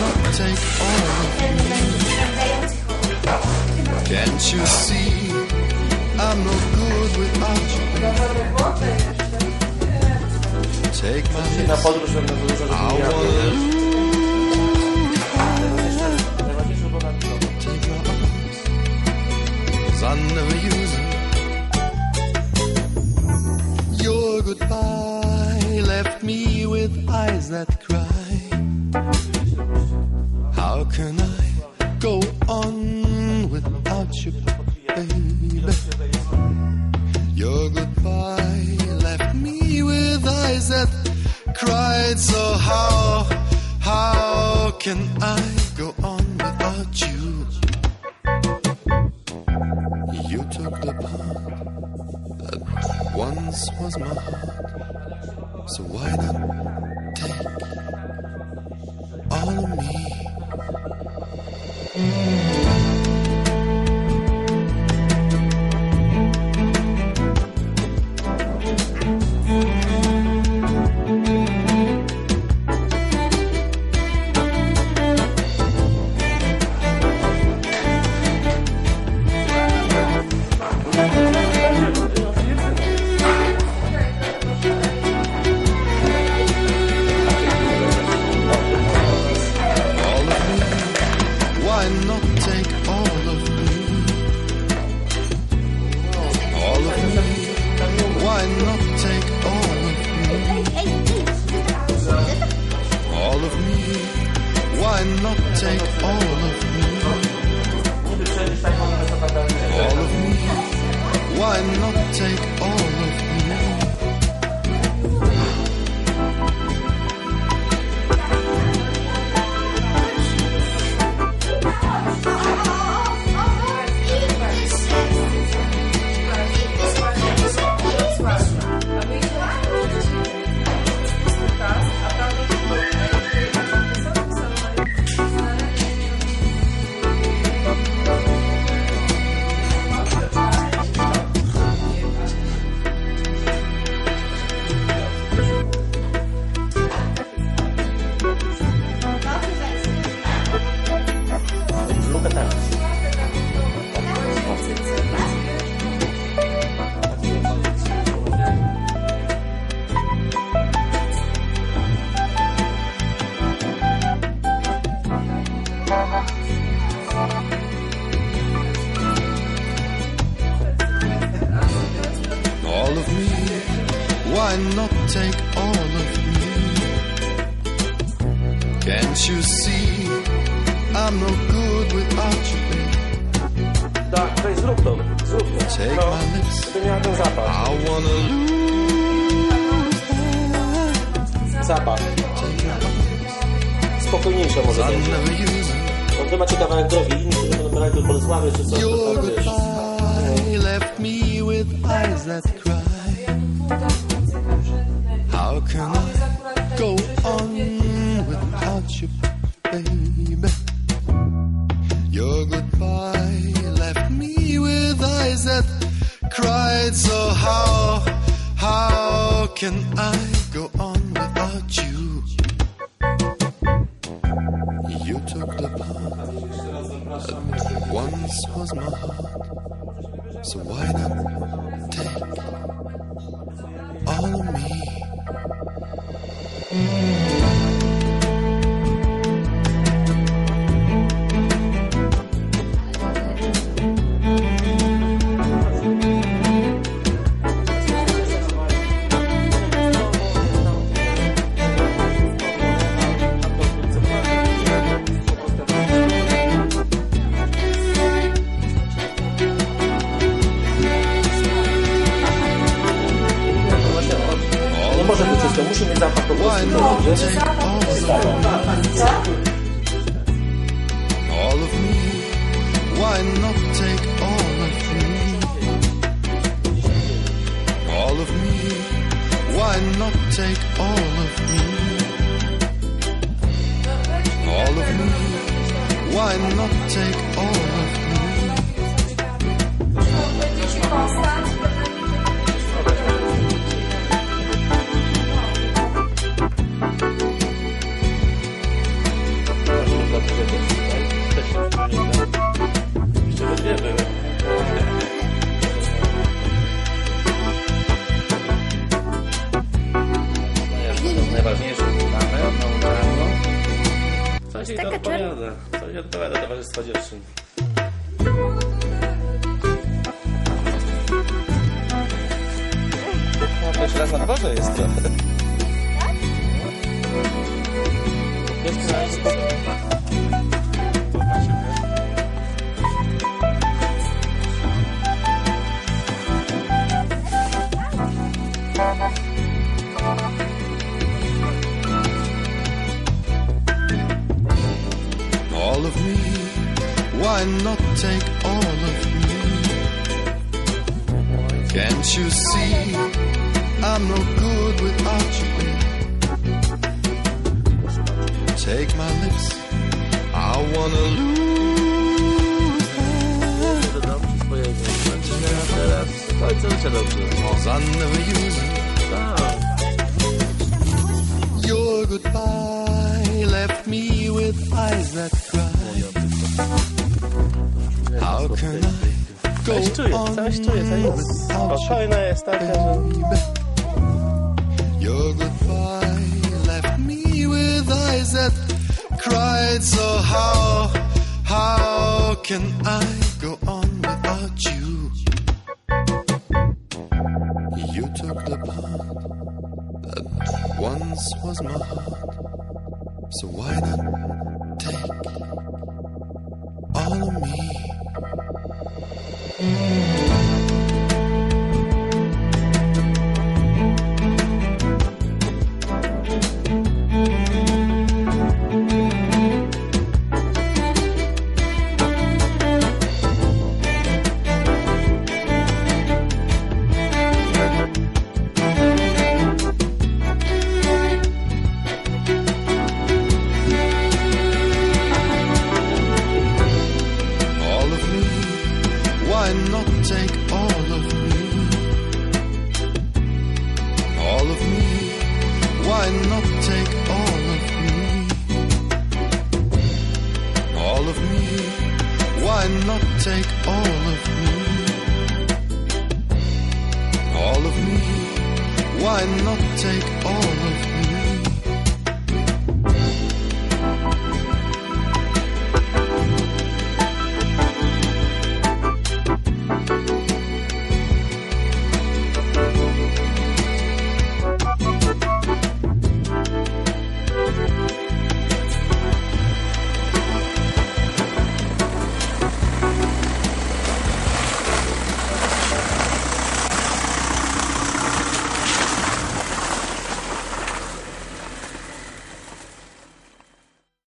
not take all? Can't you see I'm no good without you? Take my Na lips, podróż będę dużo, żeby I wanna jadł. lose Najważniejsze było take your arms, 'cause I never use them. Eyes that cry. How can I go on without you, baby? Your goodbye left me with eyes that cried. So how, how can I go on without you? You took the part that once was my heart. So why not Why not take all of me? Can't you see I'm no good without you, baby? Tak, weź zrób to. Zrób to. Take No, my lips. żeby miała ten zapach. I wanna lose. Zapach. Spokojniejsze może być. No wy macie kawałek drogi, inni, którzy będą brali do Bolesławy czy coś, to tam wiesz. left me with eyes that cry. How can I go on without you, baby? Your goodbye left me with eyes that cried. So how, how can I go on without you? You took the part that once was my heart. So why not all of me? All of me? Why not take all of me? All of me? Why not take all of me? All of me? Why not take all Taka czerń? odpowiada. To nie odpowiada towarzystwo dziewczyn. Pierwszy raz na dworze jest trochę. All of me, why not take all of me? Can't you see I'm no good without you. Take my lips, I wanna lose them. Że dobrze swojego. Znaczy, że ja teraz do końca życia dobrze. Cause I never use it. Your goodbye left me with eyes that cry. How can I go Coś czuję, on coś czuję, coś without you? Spokojna jest taka, że... Your goodbye left me with eyes that cried. So how, how can I go on without you? You took the part that once was my heart. So why not Why not take all of me? All of me. Why not take all of me? All of me. Why not take all